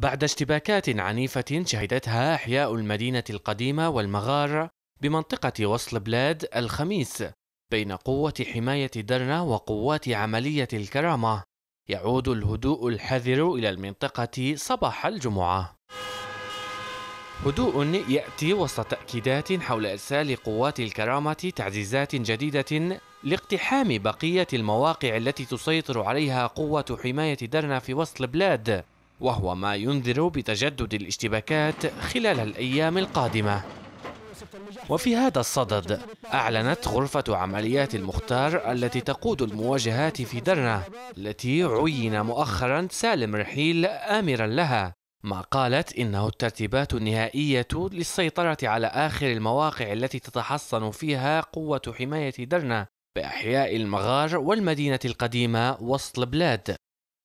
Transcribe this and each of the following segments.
بعد اشتباكات عنيفة شهدتها أحياء المدينة القديمة والمغار بمنطقة وصل بلاد الخميس بين قوة حماية درنا وقوات عملية الكرامة. يعود الهدوء الحذر إلى المنطقة صباح الجمعة. هدوء يأتي وسط تأكيدات حول إرسال قوات الكرامة تعزيزات جديدة لاقتحام بقية المواقع التي تسيطر عليها قوة حماية درنا في وسط بلاد. وهو ما ينذر بتجدد الاشتباكات خلال الأيام القادمة. وفي هذا الصدد أعلنت غرفة عمليات المختار التي تقود المواجهات في درنا التي عين مؤخرا سالم رحيل آمرا لها ما قالت إنه الترتيبات النهائية للسيطرة على آخر المواقع التي تتحصن فيها قوة حماية درنا بأحياء المغار والمدينة القديمة وسط بلاد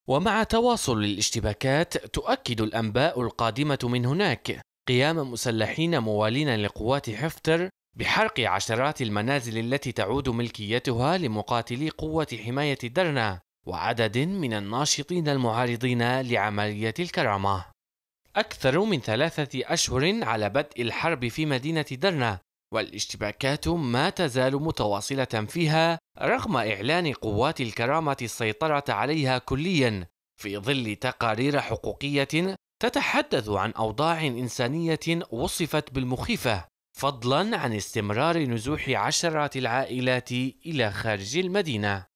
ومع تواصل الاشتباكات تؤكد الأنباء القادمة من هناك قيام مسلحين موالين لقوات حفتر بحرق عشرات المنازل التي تعود ملكيتها لمقاتلي قوة حماية درنا وعدد من الناشطين المعارضين لعملية الكرامة. أكثر من ثلاثة أشهر على بدء الحرب في مدينة درنا والاشتباكات ما تزال متواصلة فيها رغم إعلان قوات الكرامة السيطرة عليها كليا. في ظل تقارير حقوقية تتحدث عن أوضاع إنسانية وصفت بالمخيفة فضلا عن استمرار نزوح عشرات العائلات إلى خارج المدينة.